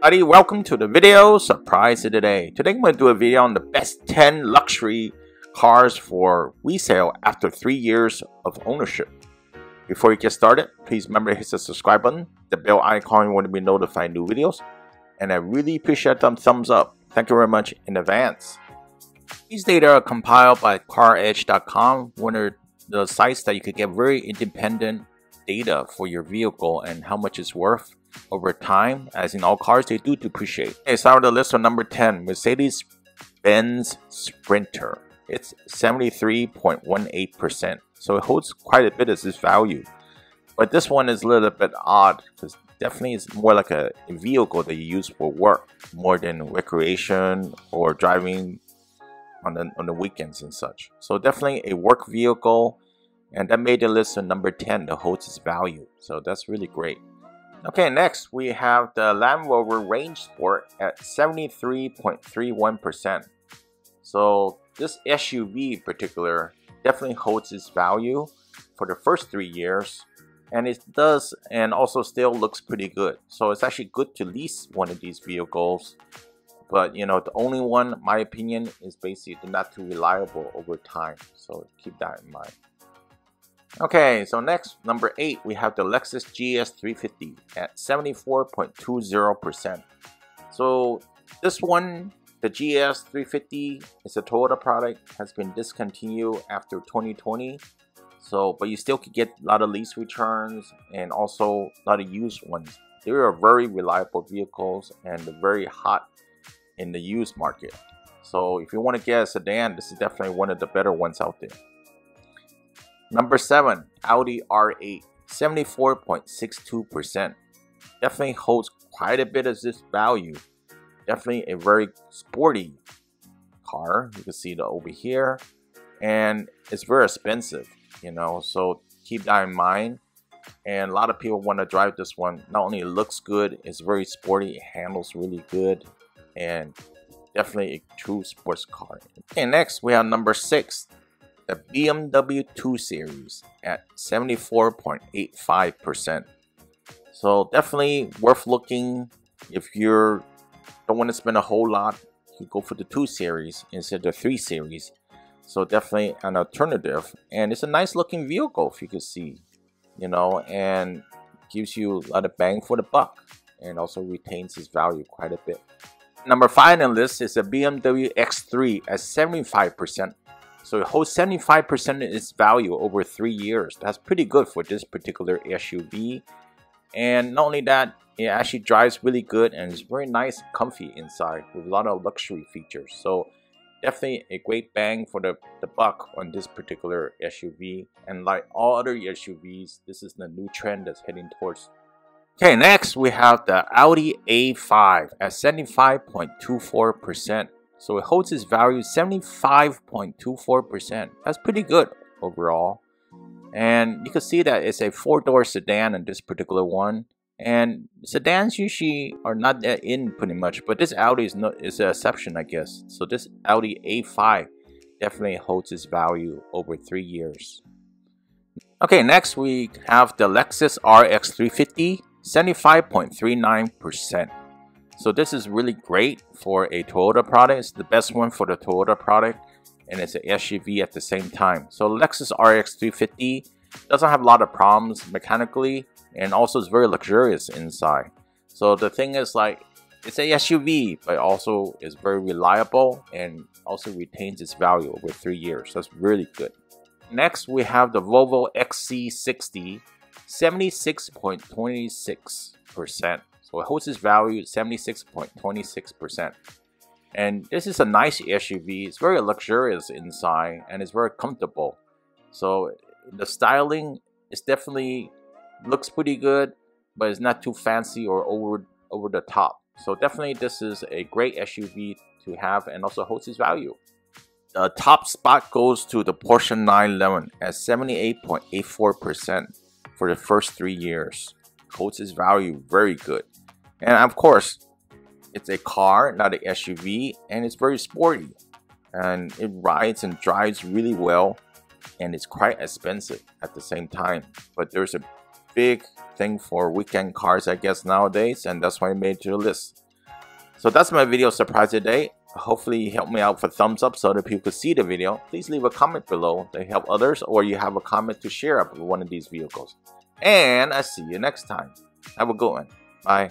Buddy, welcome to the video surprise of the day. Today I'm going to do a video on the best 10 luxury cars for resale after 3 years of ownership. Before you get started, please remember to hit the subscribe button, the bell icon you want to be notified new videos, and I really appreciate them thumbs up. Thank you very much in advance. These data are compiled by CarEdge.com, one of the sites that you could get very independent data for your vehicle and how much it's worth over time, as in all cars, they do depreciate. Okay, start with the list of number 10, Mercedes-Benz Sprinter. It's 73.18%, so it holds quite a bit as its value. But this one is a little bit odd, because definitely it's more like a vehicle that you use for work, more than recreation or driving on the, on the weekends and such. So definitely a work vehicle, and that made the list of number 10 that holds its value. So that's really great. Okay, next we have the Land Rover Range Sport at 73.31%. So this SUV in particular definitely holds its value for the first three years and it does and also still looks pretty good. So it's actually good to lease one of these vehicles. But you know, the only one, my opinion, is basically not too reliable over time. So keep that in mind. Okay, so next, number 8, we have the Lexus GS350 at 74.20%. So this one, the GS350 is a Toyota product, has been discontinued after 2020. So, but you still could get a lot of lease returns and also a lot of used ones. They are very reliable vehicles and very hot in the used market. So if you want to get a sedan, this is definitely one of the better ones out there. Number 7, Audi R8, 74.62%. Definitely holds quite a bit of this value. Definitely a very sporty car. You can see it over here. And it's very expensive, you know, so keep that in mind. And a lot of people want to drive this one. Not only it looks good, it's very sporty, it handles really good, and definitely a true sports car. Okay, next we have number 6, the BMW 2 Series at 74.85%. So definitely worth looking if you don't want to spend a whole lot. You go for the 2 Series instead of the 3 Series. So definitely an alternative, and it's a nice looking vehicle if you can see, you know, and gives you a lot of bang for the buck, and also retains its value quite a bit. Number five on the list is a BMW X3 at 75% so it holds 75% of its value over three years. That's pretty good for this particular SUV. And not only that, it actually drives really good and it's very nice, comfy inside with a lot of luxury features. So definitely a great bang for the, the buck on this particular SUV. And like all other SUVs, this is the new trend that's heading towards. Okay, next we have the Audi A5 at 75.24%. So it holds its value 75.24%. That's pretty good overall. And you can see that it's a four-door sedan in this particular one. And sedans usually are not that in pretty much, but this Audi is not is an exception, I guess. So this Audi A5 definitely holds its value over three years. Okay, next we have the Lexus RX 350, 75.39%. So this is really great for a Toyota product. It's the best one for the Toyota product and it's an SUV at the same time. So Lexus RX 350 doesn't have a lot of problems mechanically and also it's very luxurious inside. So the thing is like it's a SUV but also is very reliable and also retains its value over three years. That's really good. Next we have the Volvo XC60 76.26%. So it holds its value 76.26%. And this is a nice SUV. It's very luxurious inside and it's very comfortable. So the styling is definitely looks pretty good, but it's not too fancy or over over the top. So definitely this is a great SUV to have and also holds its value. The top spot goes to the Porsche 911 at 78.84% for the first three years. Holds its value very good. And of course, it's a car, not an SUV, and it's very sporty. And it rides and drives really well, and it's quite expensive at the same time. But there's a big thing for weekend cars, I guess, nowadays, and that's why I made the list. So that's my video surprise today. Hopefully you help me out for thumbs up so that people could see the video. Please leave a comment below to help others or you have a comment to share up with one of these vehicles. And I see you next time. Have a good one. Bye.